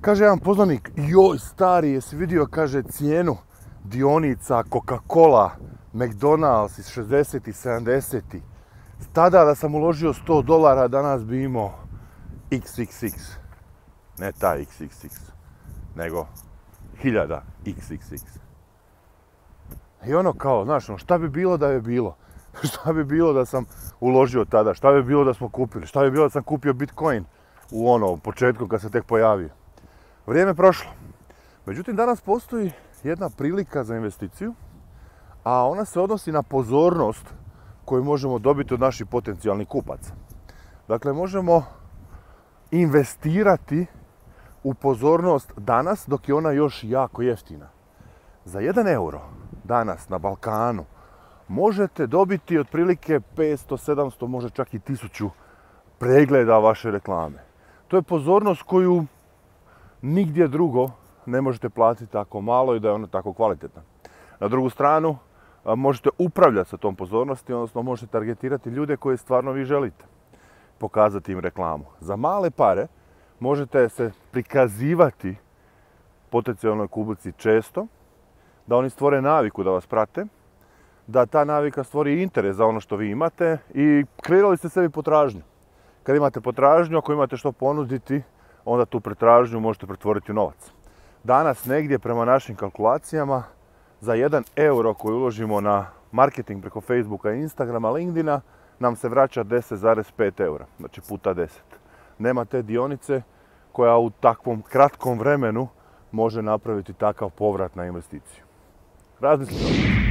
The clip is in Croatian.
Kaže jedan poznanik, joj stari, jesi vidio, kaže, cijenu dionica Coca-Cola, McDonald's iz 60 i 70 Tada da sam uložio 100 dolara, danas bi imao XXX. Ne ta XXX, nego hiljada XXX. I ono kao, znaš, ono, šta bi bilo da je bilo? šta bi bilo da sam uložio tada? Šta bi bilo da smo kupili? Šta bi bilo da sam kupio Bitcoin u ono, početku kad se tek pojavio? Vrijeme je prošlo. Međutim, danas postoji jedna prilika za investiciju, a ona se odnosi na pozornost koju možemo dobiti od naših potencijalnih kupaca. Dakle, možemo investirati u pozornost danas dok je ona još jako jeftina. Za 1 euro danas na Balkanu možete dobiti otprilike 500, 700, možda čak i 1000 pregleda vaše reklame. To je pozornost koju nigdje drugo ne možete platiti tako malo i da je ona tako kvalitetna. Na drugu stranu, možete upravljati sa tom pozornosti, odnosno možete targetirati ljude koje stvarno vi želite. Pokazati im reklamu. Za male pare možete se prikazivati potencijalnoj kubici često, da oni stvore naviku da vas prate, da ta navika stvori interes za ono što vi imate i kreirali ste sebi potražnju. Kad imate potražnju, ako imate što ponuditi, onda tu pretražnju možete pretvoriti u novac. Danas negdje prema našim kalkulacijama za 1 euro koji uložimo na marketing preko Facebooka, Instagrama, LinkedIna nam se vraća 10,5 eura, znači puta 10. Nema te dionice koja u takvom kratkom vremenu može napraviti takav povrat na investiciju. Razmislite